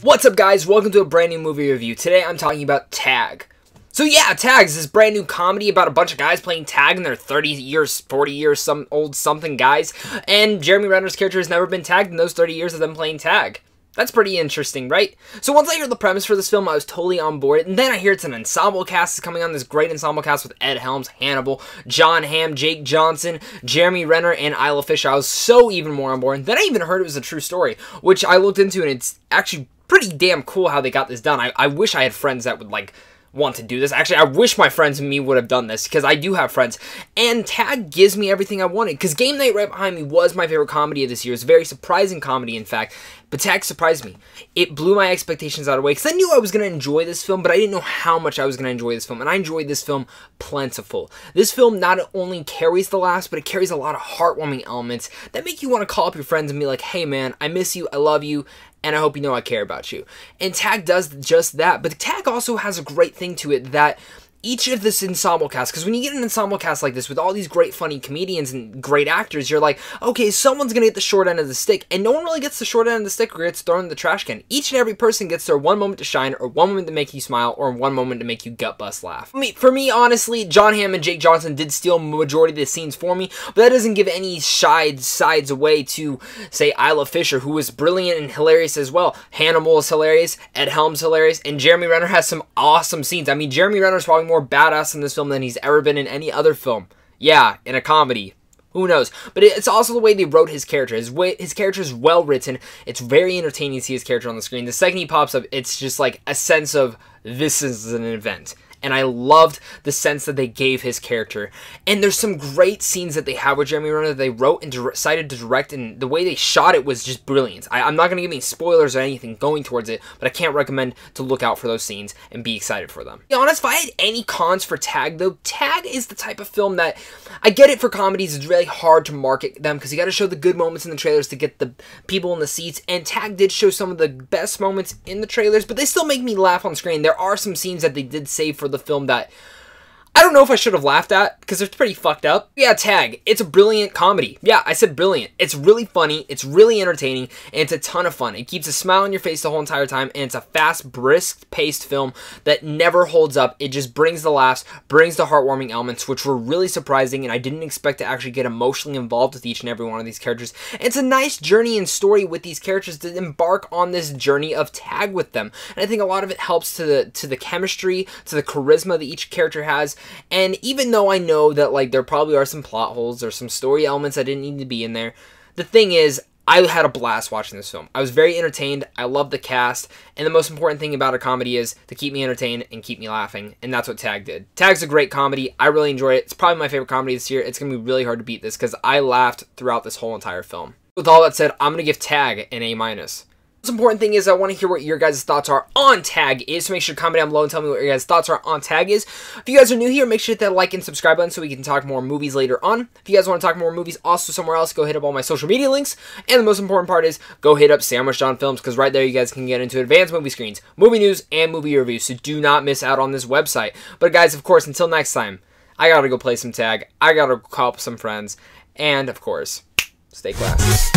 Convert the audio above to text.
What's up guys, welcome to a brand new movie review. Today I'm talking about Tag. So yeah, Tag is this brand new comedy about a bunch of guys playing tag and they're 30 years, 40 years, some old something guys. And Jeremy Renner's character has never been tagged in those 30 years of them playing tag. That's pretty interesting, right? So once I heard the premise for this film, I was totally on board. And then I hear it's an ensemble cast coming on, this great ensemble cast with Ed Helms, Hannibal, Jon Hamm, Jake Johnson, Jeremy Renner, and Isla Fisher. I was so even more on board. And then I even heard it was a true story, which I looked into and it's actually pretty damn cool how they got this done. I, I wish I had friends that would like want to do this. Actually, I wish my friends and me would have done this because I do have friends. And Tag gives me everything I wanted because Game Night right behind me was my favorite comedy of this year. It's a very surprising comedy, in fact. But Tag surprised me. It blew my expectations out of the way because I knew I was going to enjoy this film, but I didn't know how much I was going to enjoy this film. And I enjoyed this film plentiful. This film not only carries the laughs, but it carries a lot of heartwarming elements that make you want to call up your friends and be like, hey man, I miss you, I love you, and I hope you know I care about you. And Tag does just that, but Tag also has a great thing to it that each of this ensemble cast, because when you get an ensemble cast like this with all these great funny comedians and great actors, you're like, okay, someone's gonna get the short end of the stick, and no one really gets the short end of the stick or gets thrown in the trash can. Each and every person gets their one moment to shine, or one moment to make you smile, or one moment to make you gut bust laugh. I mean, for me, honestly, jon Hamm and Jake Johnson did steal majority of the scenes for me, but that doesn't give any sides away to, say, Isla Fisher, who was brilliant and hilarious as well. Hannibal is hilarious, Ed Helms hilarious, and Jeremy Renner has some awesome scenes. I mean, Jeremy Renner's probably more badass in this film than he's ever been in any other film. Yeah, in a comedy. Who knows? But it's also the way they wrote his character. His way, his character is well written. It's very entertaining to see his character on the screen. The second he pops up, it's just like a sense of this is an event and I loved the sense that they gave his character. And there's some great scenes that they have with Jeremy Renner that they wrote and decided to direct, and the way they shot it was just brilliant. I, am not going to give any spoilers or anything going towards it, but I can't recommend to look out for those scenes and be excited for them. To be honest, if I had any cons for Tag, though, Tag is the type of film that I get it for comedies, it's really hard to market them because you got to show the good moments in the trailers to get the people in the seats, and Tag did show some of the best moments in the trailers, but they still make me laugh on screen. There are some scenes that they did save for the film that I don't know if I should have laughed at because it's pretty fucked up. Yeah, Tag. It's a brilliant comedy. Yeah, I said brilliant. It's really funny. It's really entertaining, and it's a ton of fun. It keeps a smile on your face the whole entire time, and it's a fast, brisk-paced film that never holds up. It just brings the laughs, brings the heartwarming elements, which were really surprising, and I didn't expect to actually get emotionally involved with each and every one of these characters. And it's a nice journey and story with these characters to embark on this journey of Tag with them. And I think a lot of it helps to the to the chemistry, to the charisma that each character has, and even though I know that like there probably are some plot holes or some story elements that didn't need to be in there, the thing is I had a blast watching this film. I was very entertained. I love the cast. And the most important thing about a comedy is to keep me entertained and keep me laughing. And that's what Tag did. Tag's a great comedy. I really enjoy it. It's probably my favorite comedy this year. It's going to be really hard to beat this because I laughed throughout this whole entire film. With all that said, I'm going to give Tag an A minus most important thing is I want to hear what your guys' thoughts are on Tag is, so make sure to comment down below and tell me what your guys' thoughts are on Tag is. If you guys are new here, make sure to hit that like and subscribe button so we can talk more movies later on. If you guys want to talk more movies also somewhere else, go hit up all my social media links. And the most important part is go hit up Sandwich John Films because right there you guys can get into advanced movie screens, movie news, and movie reviews, so do not miss out on this website. But guys, of course, until next time, I gotta go play some Tag, I gotta call up some friends, and of course, stay classy.